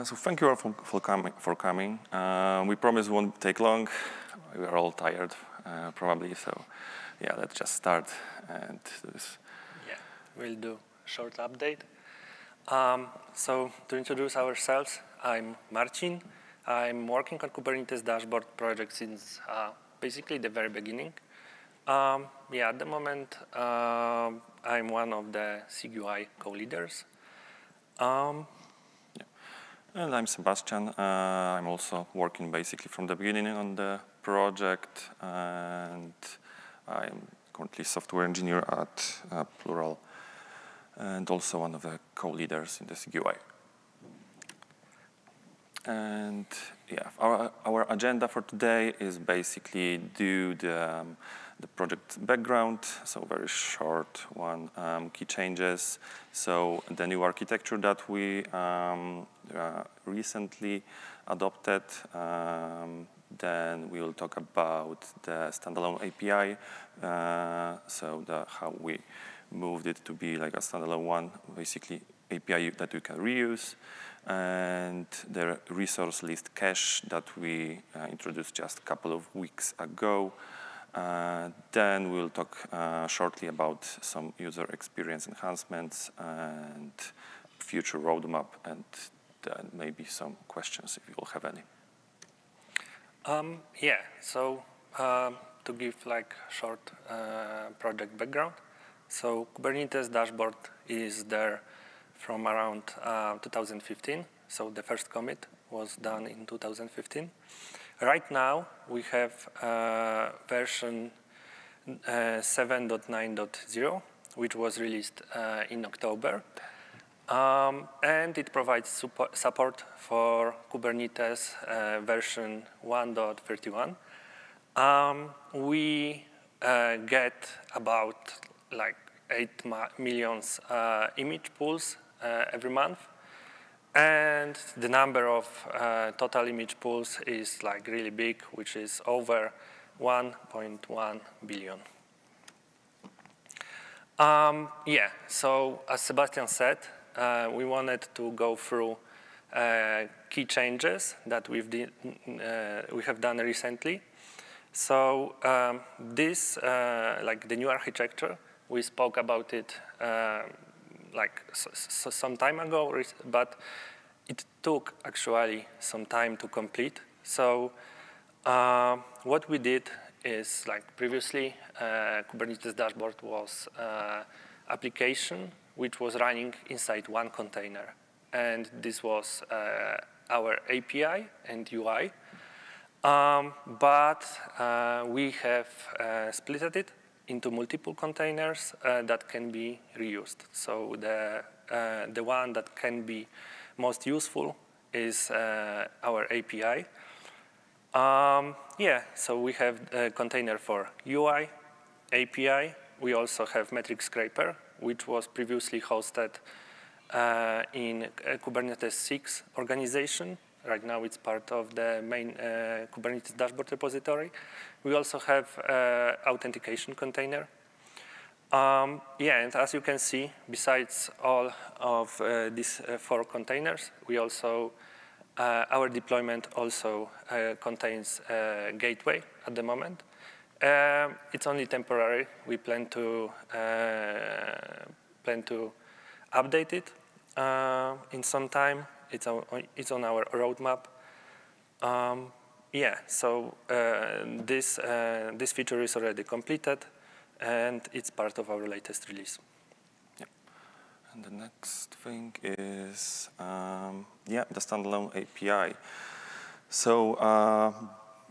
Uh, so thank you all for, for, coming. For coming. Uh, we promise it won't take long. We are all tired, uh, probably. So, yeah, let's just start and do this. Yeah, we'll do a short update. Um, so to introduce ourselves, I'm Marcin. I'm working on Kubernetes dashboard project since uh, basically the very beginning. Um, yeah, at the moment, uh, I'm one of the SIG-UI co-leaders. Um. And I'm Sebastian. Uh, I'm also working basically from the beginning on the project, and I'm currently software engineer at uh, Plural, and also one of the co-leaders in the SIG-UI. And yeah, our, our agenda for today is basically do the, um, the project background, so very short one, um, key changes. So the new architecture that we um, uh, recently adopted. Um, then we will talk about the standalone API, uh, so the, how we moved it to be like a standalone one, basically API that we can reuse and the resource list cache that we uh, introduced just a couple of weeks ago. Uh, then we'll talk uh, shortly about some user experience enhancements and future roadmap and then maybe some questions if you will have any. Um, yeah, so um, to give like short uh, project background. So Kubernetes dashboard is there from around uh, 2015. So the first commit was done in 2015. Right now, we have uh, version uh, 7.9.0, which was released uh, in October. Um, and it provides support, for Kubernetes uh, version 1.31. Um, we get about like 8 million image pulls every month. And the number of uh, total image pulls is like really big, which is over 1.1 billion. Um, yeah, so as Sebastian said, uh, we wanted to go through uh, key changes that we've uh, we have done recently. So um, this, uh, like the new architecture, we spoke about it like some time ago, but it took actually some time to complete. So uh, what we did is like previously, uh, Kubernetes dashboard was uh, application which was running inside one container. And this was uh, our API and UI. Um, but uh, we have uh, split it into multiple containers uh, that can be reused. So the, uh, the one that can be most useful is uh, our API. Um, yeah, so we have a container for UI, API. We also have Metric Scraper, which was previously hosted uh, in Kubernetes SIGs organization. Right now it's part of the main uh, Kubernetes dashboard repository. We also have uh, authentication container. Um, yeah, and as you can see, besides all of uh, these uh, four containers, we also, uh, our deployment also uh, contains a gateway at the moment. Um, it's only temporary. We plan to plan to update it in some time it's on, it's on our roadmap. Um, yeah, so uh, this, uh, this feature is already completed and it's part of our latest release. And the next thing is, um, yeah, the standalone API. So uh,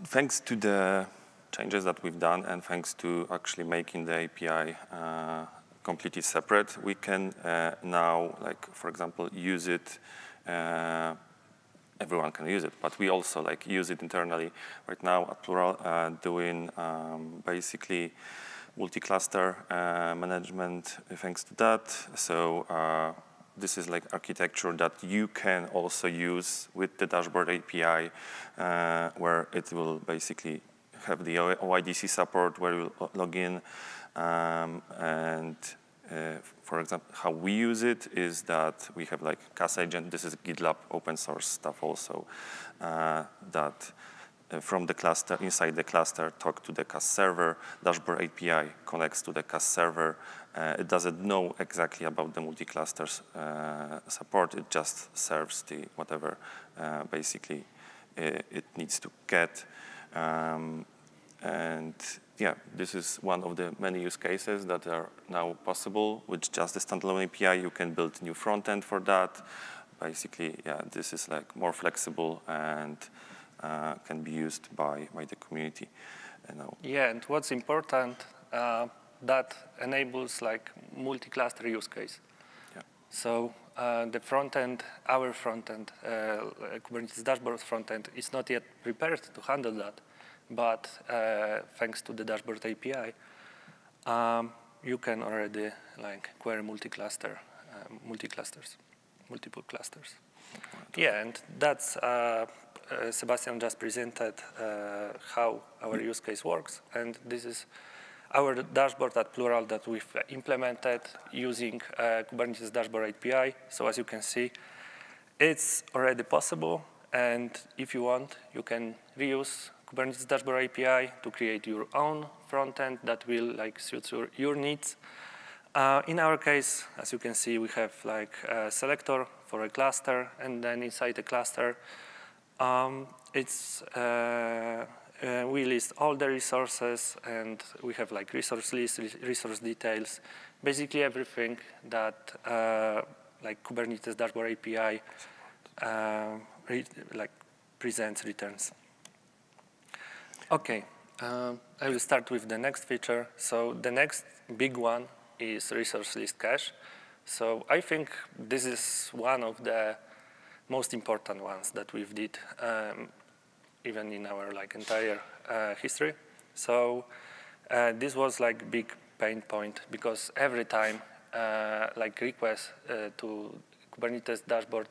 thanks to the changes that we've done and thanks to actually making the API uh, completely separate, we can uh, now, like, for example, use it uh, everyone can use it, but we also like use it internally right now at Plural, uh, doing um, basically multi-cluster uh, management thanks to that. So uh, this is like architecture that you can also use with the dashboard API, uh, where it will basically have the OIDC support where you log in um, and uh, for example, how we use it is that we have like KAS agent. This is GitLab open source stuff also uh, that uh, from the cluster, inside the cluster, talk to the KAS server. Dashboard API connects to the KAS server. Uh, it doesn't know exactly about the multi-cluster support. It just serves the whatever basically it, it, needs to get. Um, and yeah, this is one of the many use cases that are now possible with just the standalone API. You can build new front end for that. Basically, yeah, this is like more flexible and uh, can be used by, by the community. You know. Yeah, and what's important, uh, that enables like multi-cluster use case. Yeah. So uh, the front end, our front end, uh, Kubernetes dashboard front end is not yet prepared to handle that. But uh, thanks to the dashboard API, um, you can already like query multi-cluster, uh, multi-clusters, multiple clusters. Yeah, and that's uh, uh, Sebastian just presented uh, how our use case works, and this is our dashboard at Plural that we've implemented using uh, Kubernetes Dashboard API. So as you can see, it's already possible, and if you want, you can reuse Kubernetes Dashboard API to create your own front end that will like suit your, your needs. Uh, in our case, as you can see, we have like a selector for a cluster, and then inside the cluster, um, it's, uh, uh, we list all the resources and we have like resource list, resource details, basically everything that uh, like Kubernetes dashboard API uh, like presents returns. Okay, um, I will start with the next feature. So the next big one is resource list cache. So I think this is one of the most important ones that we've did, um, even in our like entire uh, history. So uh, this was like big pain point because every time uh, like request uh, to Kubernetes dashboard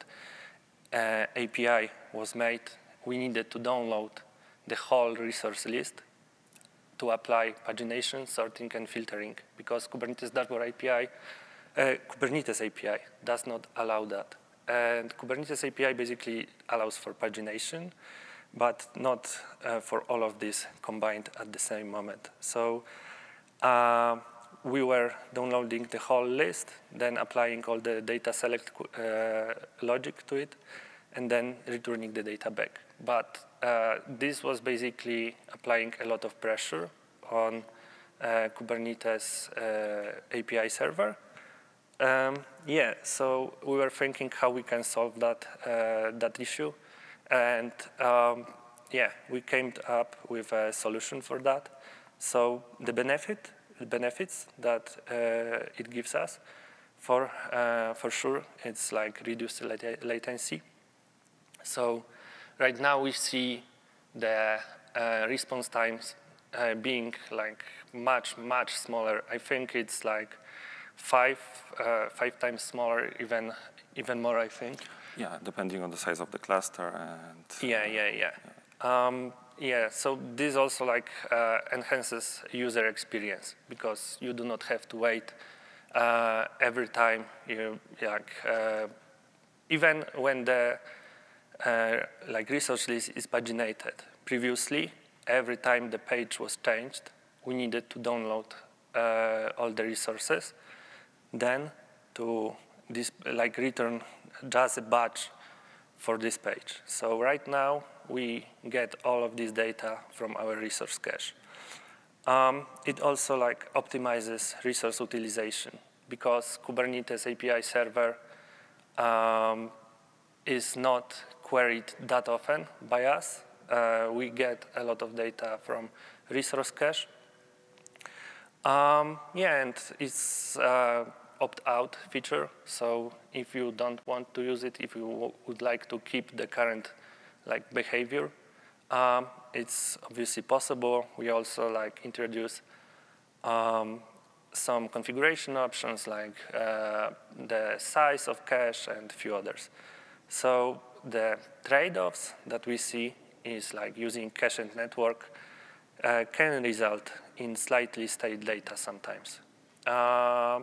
uh, API was made, we needed to download the whole resource list to apply pagination, sorting, and filtering because Kubernetes dashboard API, uh, Kubernetes API does not allow that. And Kubernetes API basically allows for pagination, but not uh, for all of this combined at the same moment. So uh, we were downloading the whole list, then applying all the data select uh, logic to it, and then returning the data back. But this was basically applying a lot of pressure on uh, Kubernetes uh, API server, um, yeah, so we were thinking how we can solve that uh, that issue, and um, yeah, we came up with a solution for that. So the benefit, the benefits that uh, it gives us, for uh, for sure, it's like reduced lat latency. So right now we see the uh, response times uh, being like much much smaller. I think it's like five uh, five times smaller, even even more, I think. Yeah, depending on the size of the cluster and. Yeah, yeah, yeah. yeah. Um, yeah, so this also like uh, enhances user experience because you do not have to wait uh, every time you like uh, even when the uh, like resource list is paginated. Previously, every time the page was changed, we needed to download uh, all the resources then to this, like return just a batch for this page. So right now we get all of this data from our resource cache. Um, it also like optimizes resource utilization because Kubernetes API server um, is not queried that often by us. Uh, we get a lot of data from resource cache um, yeah, and it's uh, opt-out feature. So if you don't want to use it, if you would like to keep the current like behavior, um, it's obviously possible. We also like introduce um, some configuration options like uh, the size of cache and a few others. So the trade-offs that we see is like using cache and network uh, can result in slightly stale data sometimes. Uh,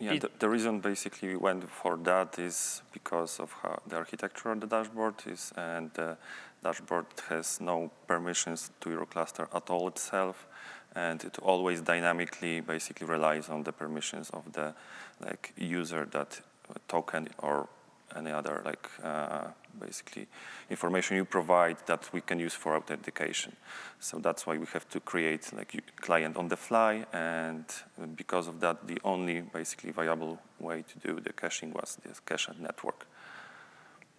Yeah, the, the, reason basically we went for that is because of how the architecture of the dashboard is, and the dashboard has no permissions to your cluster at all itself, and it always dynamically basically relies on the permissions of the like user that token or any other like uh, basically information you provide that we can use for authentication. So that's why we have to create like client on the fly, and because of that, the only basically viable way to do the caching was this cache network.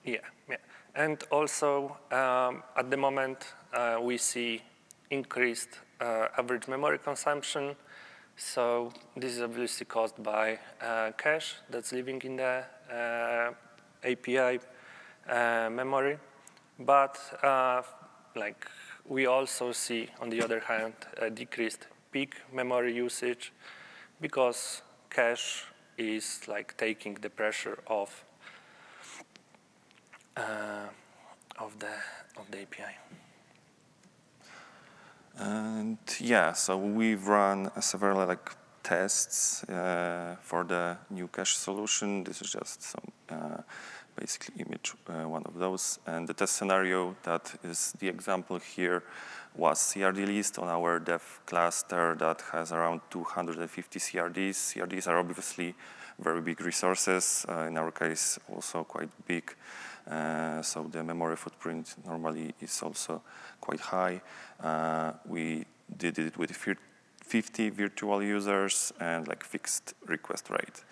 Yeah, yeah, and also um, at the moment uh, we see increased uh, average memory consumption. So this is obviously caused by uh, cache that's living in the uh, API uh, memory. But uh, like we also see, on the other hand, a decreased peak memory usage because cache is like taking the pressure off uh, of the of the API. And yeah, so we've run several like tests uh, for the new cache solution. This is just some uh, basically image uh, one of those. And the test scenario that is the example here was CRD list on our dev cluster that has around 250 CRDs. CRDs are obviously very big resources, uh, in our case also quite big. Uh, so the memory footprint normally is also quite high. Uh, we did it with 50 virtual users and like fixed request rate.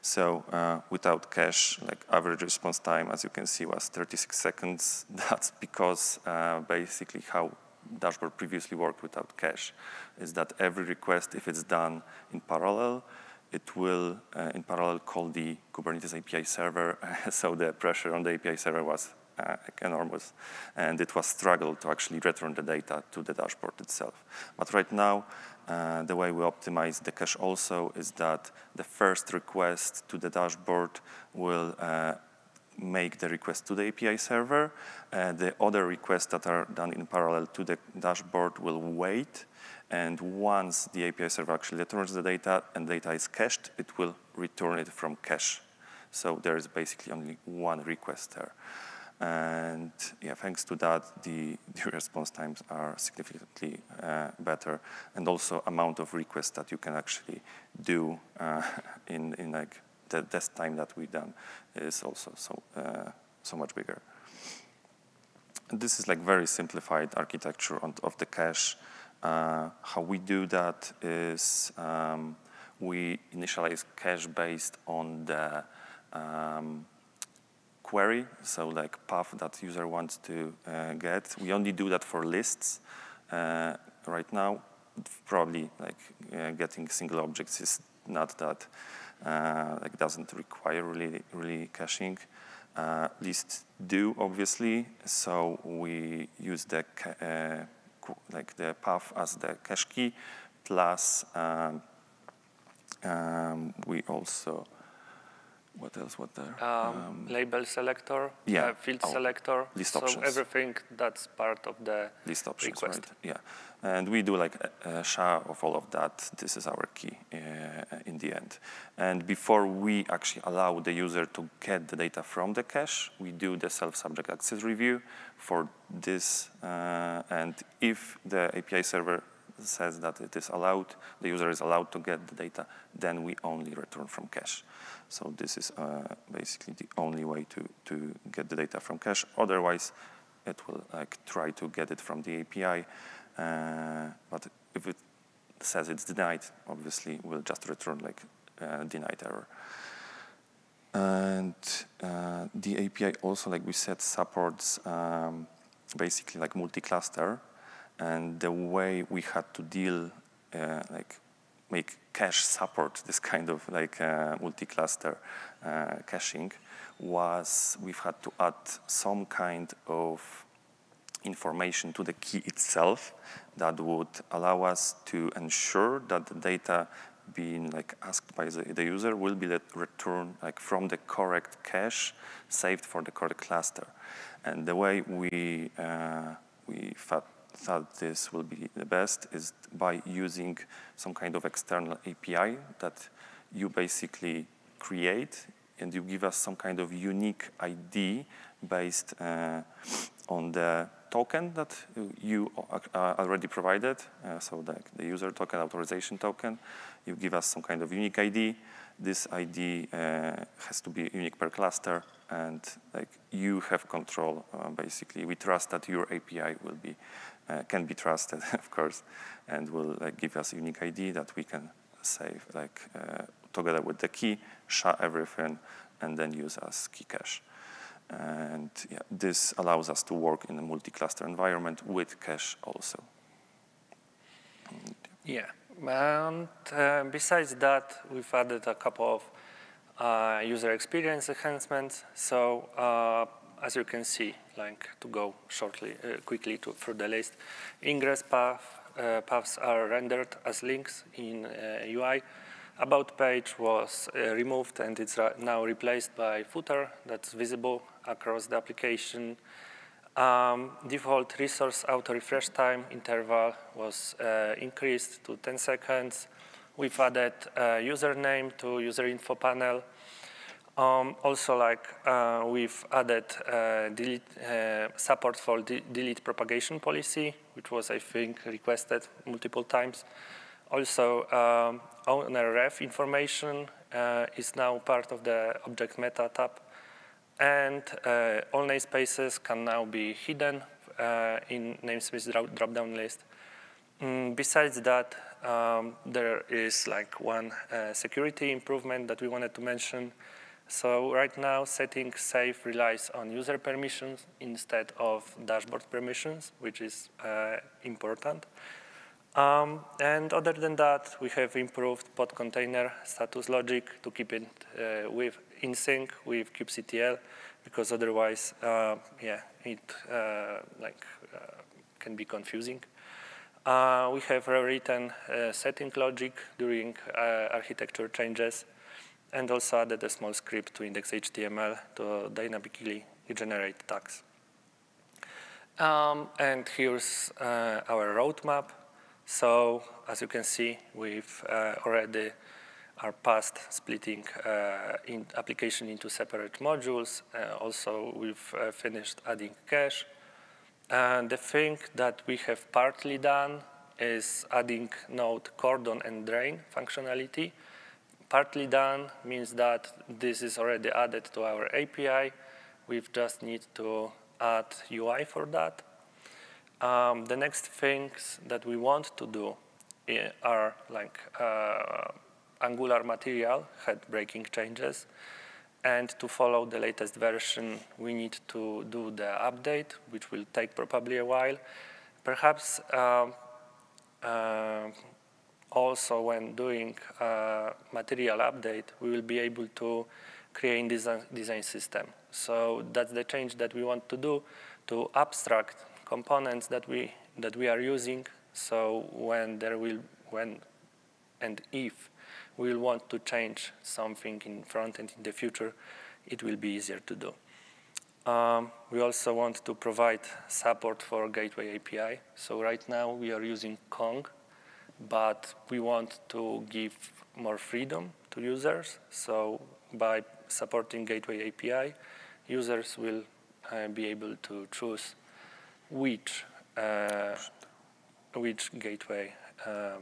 So uh, without cache, like average response time, as you can see, was 36 seconds. That's because uh, basically how dashboard previously worked without cache is that every request, if it's done in parallel, it will uh, in parallel call the Kubernetes API server. so the pressure on the API server was enormous, and it was struggle to actually return the data to the dashboard itself. But right now, uh, the way we optimize the cache also is that the first request to the dashboard will uh, make the request to the API server. Uh, the other requests that are done in parallel to the dashboard will wait. And once the API server actually returns the data and data is cached, it will return it from cache. So there is basically only one request there. And yeah, thanks to that, the, the response times are significantly uh, better, and also amount of requests that you can actually do uh, in, in like the test time that we done is also so uh, so much bigger. And this is like very simplified architecture of the cache. Uh, how we do that is um, we initialize cache based on the um, query, so like path that user wants to uh, get. We only do that for lists uh, right now. Probably like uh, getting single objects is not that uh, like doesn't require really really caching. Uh, lists do obviously, so we use the uh, like the path as the cache key, plus um, um, we also what else? What there? Um, um, label selector, yeah. Uh, field oh, selector. List so options. everything that's part of the list options, request. right? Yeah, and we do like a, a SHA of all of that. This is our key uh, in the end. And before we actually allow the user to get the data from the cache, we do the self-subject access review for this. Uh, and if the API server says that it is allowed, the user is allowed to get the data, then we only return from cache. So this is uh, basically the only way to, to get the data from cache. Otherwise, it will like try to get it from the API. Uh, but if it says it's denied, obviously we'll just return like uh, denied error. And uh, the API also, like we said, supports um, basically like multi-cluster. And the way we had to deal, uh, like make cache support this kind of like uh, multi-cluster uh, caching was we've had to add some kind of information to the key itself that would allow us to ensure that the data being like asked by the, the user will be returned like from the correct cache saved for the correct cluster. And the way we uh, we thought this will be the best is by using some kind of external API that you basically create and you give us some kind of unique ID based uh, on the token that you uh, already provided, uh, so the, the, user token, authorization token. You give us some kind of unique ID. This ID uh, has to be unique per cluster, and like you have control. Uh, basically, we trust that your API will be uh, can be trusted, of course, and will like give us a unique ID that we can save, like together with the key, share everything, and then use as key cache. And yeah, this allows us to work in a multi-cluster environment with cache also. Yeah, and uh, besides that, we've added a couple of uh, user experience enhancements. So uh, as you can see, like to go shortly, uh, quickly to, through the list, ingress path, uh, paths are rendered as links in UI. Uh, About page was removed and it's now replaced by footer that's visible across the application. Um, default resource auto refresh time interval was uh, increased to 10 seconds. We've added a username to user info panel. Um, also, like uh, we've added uh, delete, uh, support for de delete propagation policy, which was, I think, requested multiple times. Also, um, owner ref information uh, is now part of the object meta tab and uh, all namespaces can now be hidden uh, in namespace drop-down list. Mm, besides that, um, there is like one uh, security improvement that we wanted to mention. So right now, setting safe relies on user permissions instead of dashboard permissions, which is uh, important. Um, and other than that, we have improved pod container status logic to keep it uh, with in sync with kubectl because otherwise, uh, yeah, it uh, like uh, can be confusing. Uh, we have rewritten uh, setting logic during architecture changes and also added a small script to index HTML to dynamically generate tags. Um, and here's our roadmap. So as you can see, we've already are past splitting uh, in application into separate modules. Uh, also, we've uh, finished adding cache. And the thing that we have partly done is adding node cordon and drain functionality. Partly done means that this is already added to our API. We just need to add UI for that. Um, the next things that we want to do eh, are like uh, Angular material had breaking changes. And to follow the latest version, we need to do the update, which will take probably a while. Perhaps uh, uh, also when doing material update, we will be able to create design, design system. So that's the change that we want to do to abstract components that we that we are using. So when there will when and if will want to change something in front end in the future, it will be easier to do. Um, we also want to provide support for Gateway API. So right now we are using Kong, but we want to give more freedom to users. So by supporting Gateway API, users will uh, be able to choose which uh, which gateway uh,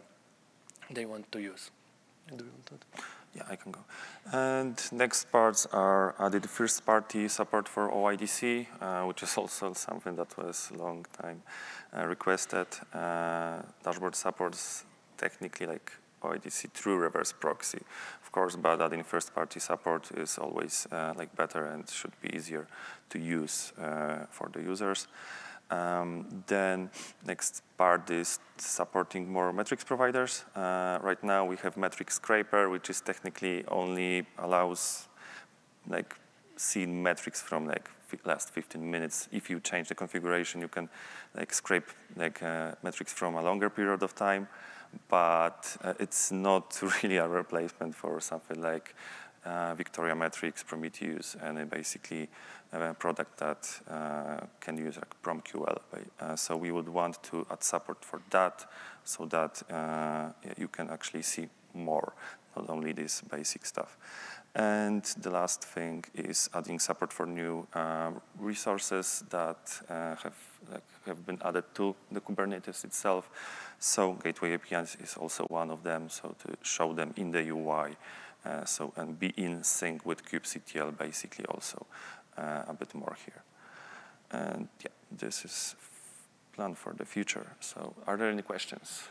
they want to use. Do you want that? Yeah, I can go. And next parts are added first party support for OIDC, uh, which is also something that was a long time uh, requested. Uh, dashboard supports technically like OIDC through reverse proxy, of course, but adding first party support is always uh, like better and should be easier to use uh, for the users. Um, then next part is supporting more metrics providers. Uh, right now we have metrics scraper, which is technically only allows like see metrics from like last 15 minutes. If you change the configuration, you can like scrape like uh, metrics from a longer period of time, but uh, it's not really a replacement for something like uh, Victoria Metrics, Prometheus, and basically a product that uh, can use like PromQL. Uh, so we would want to add support for that so that uh, you can actually see more not only this basic stuff. And the last thing is adding support for new uh, resources that uh, have, have been added to the Kubernetes itself. So Gateway APIs is also one of them, so to show them in the UI. Uh, so and be in sync with kubectl basically also uh, a bit more here. And yeah, this is plan for the future. So are there any questions?